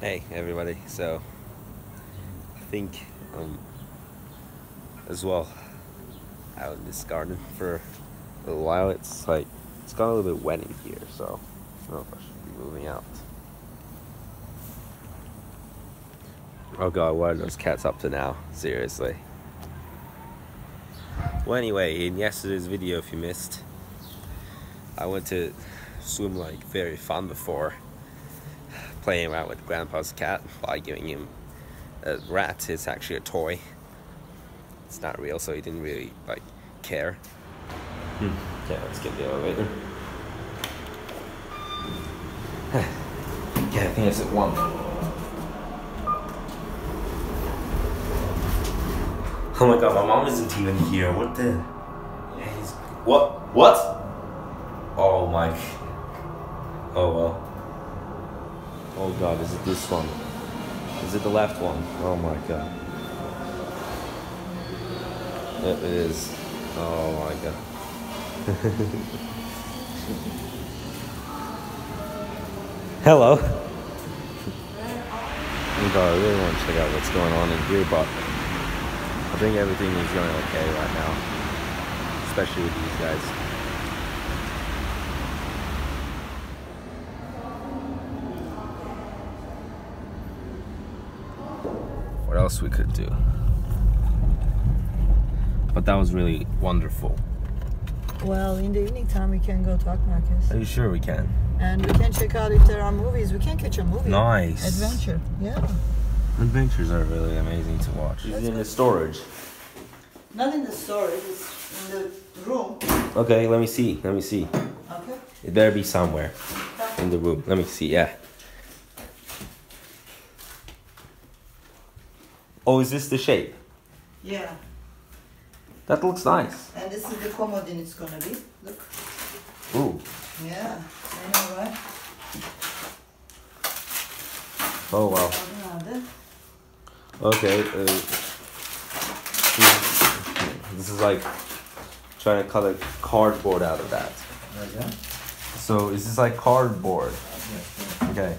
Hey everybody, so I think um as well out in this garden for a little while it's like it's got a little bit wet in here so I don't know if I should be moving out. Oh god, what are those cats up to now? Seriously. Well anyway, in yesterday's video if you missed I went to swim like very fun before playing around with grandpa's cat by giving him a rat. It's actually a toy. It's not real, so he didn't really like care. Hmm. Okay, let's get the elevator. yeah, I think it's at one. Oh my god, my mom isn't even here. What the? What? What? Oh my. Oh well. Oh god, is it this one? Is it the left one? Oh my god. It is. Oh my god. Hello. I really want to check out what's going on in here, but I think everything is going okay right now. Especially with these guys. what else we could do. But that was really wonderful. Well, in the evening time, we can go talk Marcus. Are you sure we can? And we can check out if there are movies. We can catch a movie. Nice. Adventure. Yeah. Adventures are really amazing to watch. It's in the storage. Not in the storage. It's in the room. Okay, let me see. Let me see. Okay. It better be somewhere in the room. Let me see. Yeah. Oh, is this the shape? Yeah. That looks nice. And this is the commodine it's gonna be. Look. Ooh. Yeah. I know, right? Oh wow. Another. Okay. Uh, this is like trying to cut a cardboard out of that. Okay. So is this like cardboard? Okay.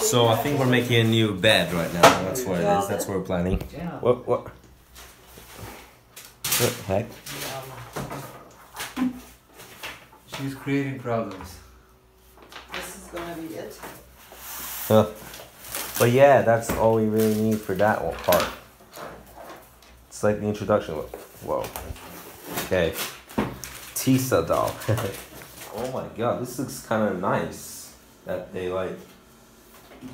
So I think we're making a new bed right now. That's what it is. That's what we're planning. Yeah. What? What? What the heck? She's creating problems. This is gonna be it. But yeah, that's all we really need for that part. It's like the introduction. Whoa. Okay. Tisa doll. oh my god, this looks kind of nice. That they like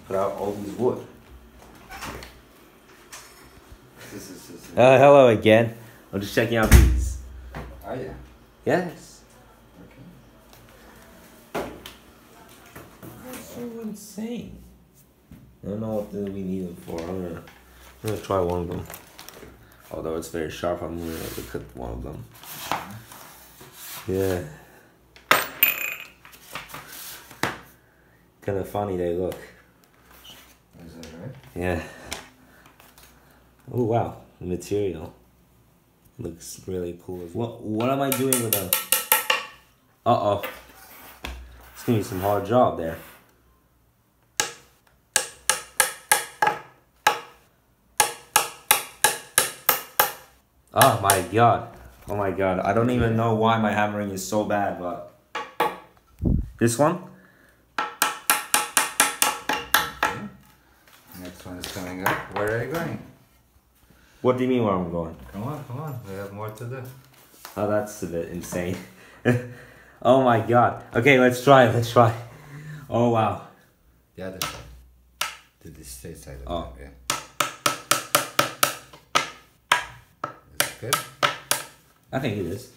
put out all these wood. This is, this is Uh, hello again. I'm just checking out these. oh yeah. Yes. Okay. That's so insane. I don't know what we need them for. I'm gonna, I'm gonna try one of them. Although it's very sharp, I'm gonna have to cut one of them. Yeah. Kind of funny they look. Is that right? Yeah. Oh wow, the material looks really cool. What what am I doing with them? Uh oh. It's gonna be some hard job there. Oh my god. Oh my god. I don't even know why my hammering is so bad, but this one? Next one is coming up. Where are you going? What do you mean where I'm going? Come on, come on. We have more to do. Oh, that's a bit insane. oh my god. Okay, let's try. Let's try. Oh wow. The other side. To the straight side of Oh. it, yeah. Is it good? I think it is.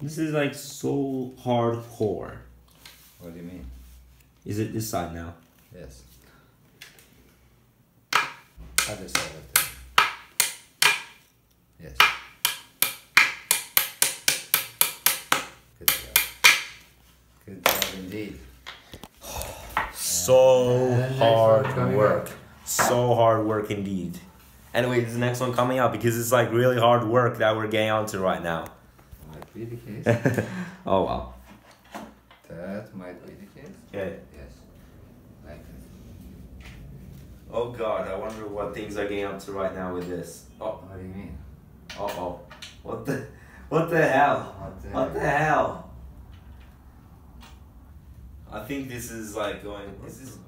This is like so hardcore. What do you mean? Is it this side now? Yes. Other side of it. Yes. Good job. Good job indeed. So And hard work. up. So hard work indeed. Anyway, this the next one coming up because it's like really hard work that we're getting onto right now. Might be the case. oh wow. that might be the case. Okay. Yes. Like this. Oh god, I wonder what things are getting up to right now with this. Oh, What do you mean? uh oh. What the what the hell? What the What the hell? I think this is like going this is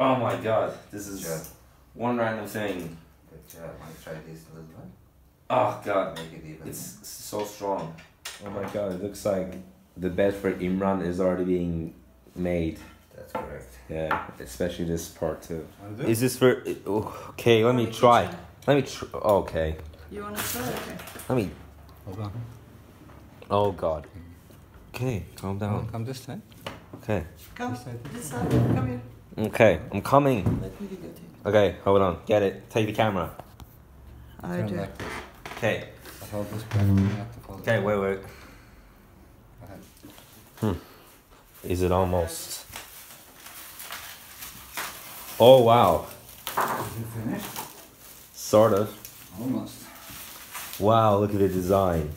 Oh my god, this is Yeah. One random thing. But yeah, I might try this a little bit. Oh god, Make it even. it's so strong. Oh my god, it looks like the bed for Imran is already being made. That's correct. Yeah, especially this part too. Is this for? oh, Okay, let me try. Let me. Tr- oh, okay, You wanna try? Okay. let me. Hold on. Oh God. Okay, calm down. Come this time. Okay. Come. This side. This side. Come here. Okay, I'm coming. Let me videotape. Okay, hold on. Get it. Take the camera. I do. like this. Okay. Hold this back. You have to follow. Okay, wait, wait. Go ahead. Hmm. Is it almost? Oh wow. Is it finished? Sort of. Almost. Wow, look at the design.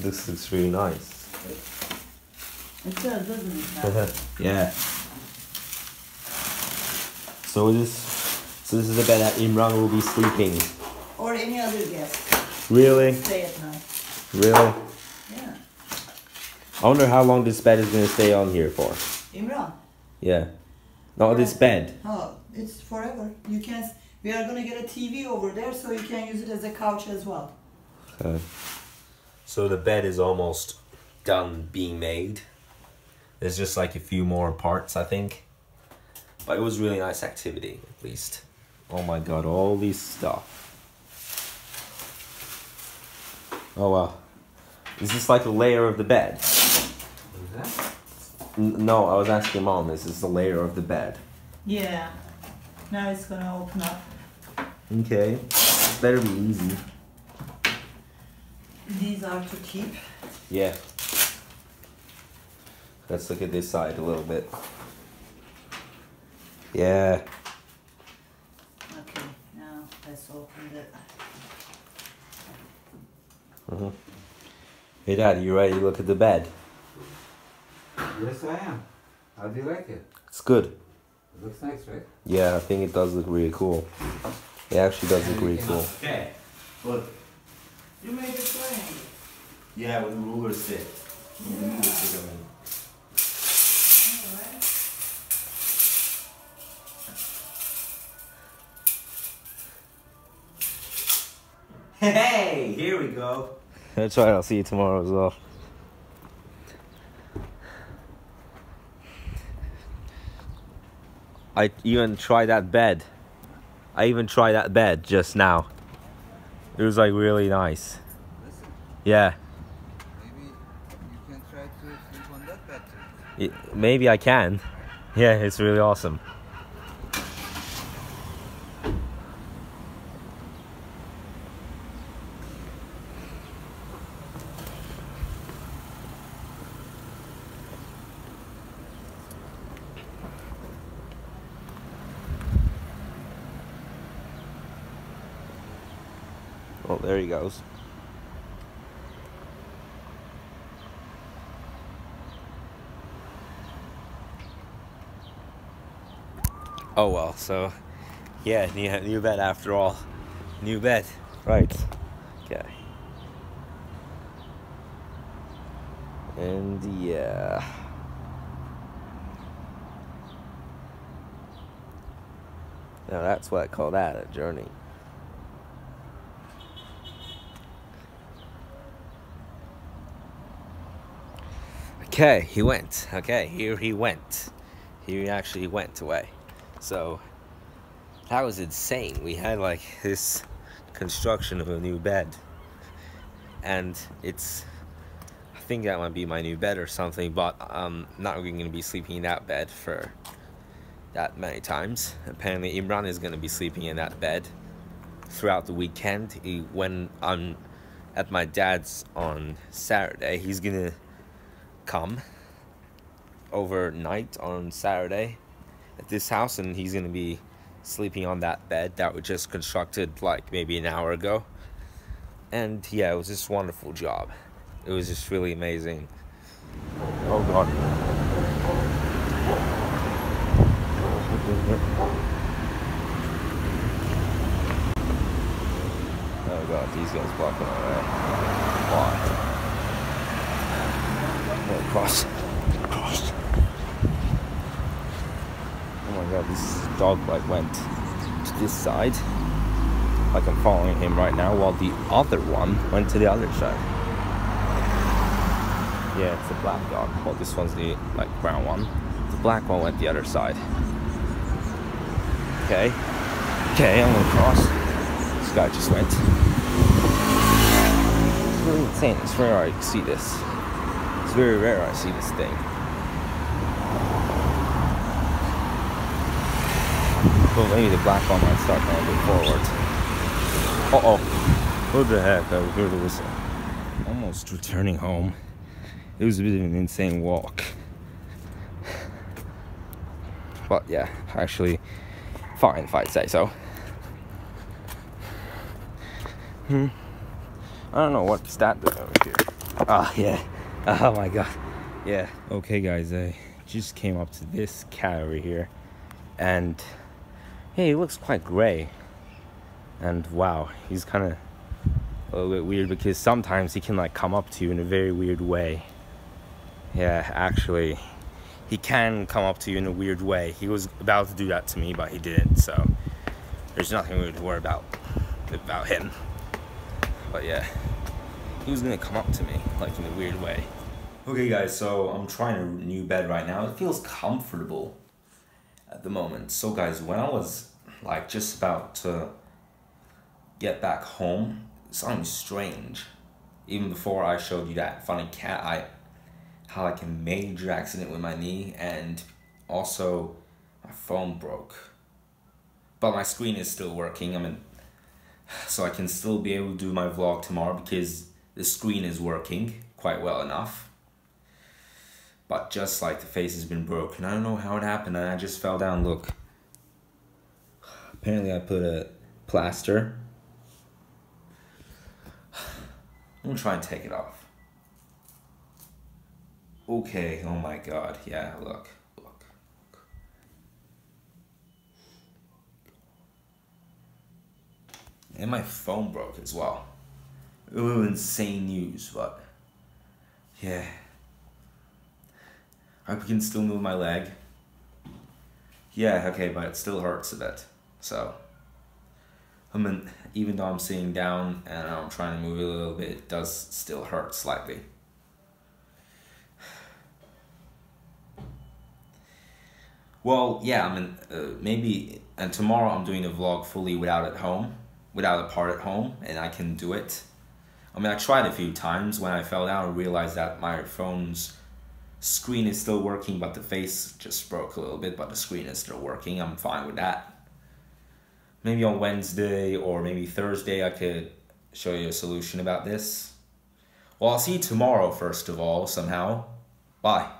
This looks really nice. It does, doesn't it? yeah. So this, so this is the bed that Imran will be sleeping. or any other guest. Really, Stay at night. really. Yeah. I wonder how long this bed is gonna stay on here for. Imran. Yeah. No, this bed. Oh, it's forever. You can. We are gonna get a TV over there, so you can use it as a couch as well. Okay. So the bed is almost done being made. There's just like a few more parts, I think. But it was really nice activity, at least. Oh my god, all this stuff. Oh wow. Is this like a layer of the bed? What is that? N- no, I was asking mom, This is this a layer of the bed? Yeah. Now it's gonna open up. Okay. Better be easy. These are to keep. Yeah. Let's look at this side a little bit. Yeah. Okay. Now let's open the. hmm Hey, Dad, you ready to look at the bed? Yes, I am. How do you like it? It's good. It looks nice, right? Yeah, I think it does look really cool. It actually does look really cool. Okay. Look. You made a triangle. Yeah, with the ruler stick. Alright. Hey, here we go. That's right, I'll see you tomorrow as well. I even tried that bed. I even tried that bed just now. It was like really nice. Listen, Yeah. maybe you can try to sleep on that bed Y- Maybe I can. Yeah, it's really awesome. There he goes. Oh well, so yeah, new, new bed after all. New bed. Right. Okay. And yeah. Now that's what I call that a journey. Okay, he went. Okay, here he went. He actually went away. So that was insane. We had like this construction of a new bed. And it's I think that might be my new bed or something, but I'm not really gonna be sleeping in that bed for that many times. Apparently Imran is gonna be sleeping in that bed throughout the weekend. He, when I'm at my dad's on Saturday, he's gonna come overnight on Saturday at this house and he's gonna be sleeping on that bed that was just constructed like maybe an hour ago. And yeah, it was just wonderful job. It was just really amazing. Oh god. Oh god, these guys blocking my way. Why? Oh, cross. Cross. Oh my god, this dog like went to this side. Like I'm following him right now, while the other one went to the other side. Yeah, it's a black dog. Well, this one's the like brown one. The black one went the other side. Okay. Okay, I'm gonna cross. This guy just went. It's really insane. It's rare I see this. Very rare I see this thing. Well, maybe the black one might start bit forward. Uh oh. What the heck? I heard a whistle. Almost returning home. It was a bit of an insane walk. But yeah, actually, fine if I'd say so. Hmm. I don't know what stat doing over here. Ah, yeah. Oh my god. Yeah. Okay, guys, I just came up to this cat over here, and hey, he looks quite gray. And wow, he's kind of a little bit weird because sometimes he can like come up to you in a very weird way. Yeah, actually, he can come up to you in a weird way. He was about to do that to me, but he didn't. So there's nothing really to worry about about him. But yeah, he was gonna come up to me like in a weird way. Okay, guys, so I'm trying a new bed right now. It feels comfortable at the moment. So, guys, when I was like just about to get back home, something strange. Even before I showed you that funny cat, I had like a major accident with my knee, and also my phone broke. But my screen is still working. I mean, so I can still be able to do my vlog tomorrow because the screen is working quite well enough. But just like the face has been broken, I don't know how it happened, I just fell down. Look. Apparently, I put a plaster. I'm gonna try and take it off. Okay, oh my god, yeah, look, look. And my phone broke as well. It was insane news, but yeah. I can still move my leg. Yeah, okay, but it still hurts a bit. So, I mean, even though I'm sitting down and I'm trying to move a little bit, it does still hurt slightly. Well, yeah, I mean, uh, maybe, and tomorrow I'm doing a vlog fully without at home, without a part at home, and I can do it. I mean, I tried a few times when I fell down and realized that my phone's screen is still working, but the face just broke a little bit, but the screen is still working. I'm fine with that. Maybe on Wednesday or maybe Thursday, I could show you a solution about this. Well, I'll see you tomorrow, first of all, somehow. Bye.